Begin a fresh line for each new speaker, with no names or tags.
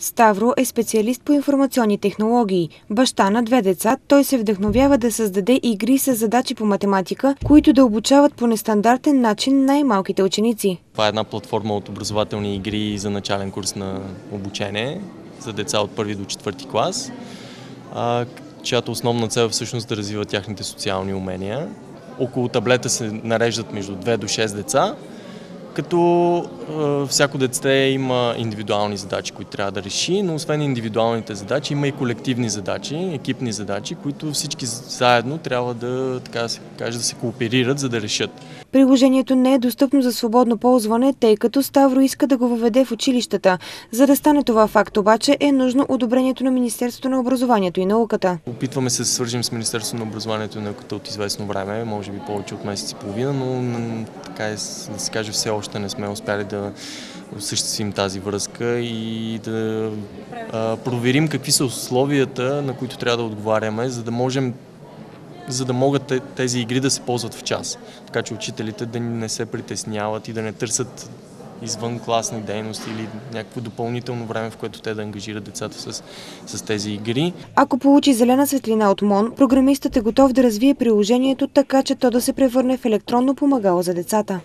Ставро е специалист по информационни технологии. Баща на две деца, той се вдъхновява да създаде игри с задачи по математика, които да обучават по нестандартен начин най-малките ученици.
Това е една платформа от образователни игри за начален курс на обучение за деца от първи до четвърти клас, чиято основна цел е всъщност да развива тяхните социални умения. Около таблета се нареждат между 2 до 6 деца, като всяко дете има индивидуални задачи, които трябва да реши, но освен индивидуалните задачи има и колективни задачи, екипни задачи, които всички заедно трябва да, така да се каже, да се кооперират, за да решат.
Приложението не е достъпно за свободно ползване, тъй като Ставро иска да го въведе в училищата. За да стане това факт обаче е нужно одобрението на Министерството на образованието и науката.
Опитваме се да свържим с Министерството на образованието и науката от известно време, може би повече от месец и половина, но така е, да се каже, все още не сме успяли да осъществим тази връзка и да а, проверим какви са условията, на които трябва да отговаряме, за да можем за да могат тези игри да се ползват в час. Така че учителите да не се притесняват и да не търсят извън класни дейности или някакво допълнително време, в което те да ангажират децата с, с тези игри.
Ако получи зелена светлина от МОН, програмистът е готов да развие приложението така, че то да се превърне в електронно помагало за децата.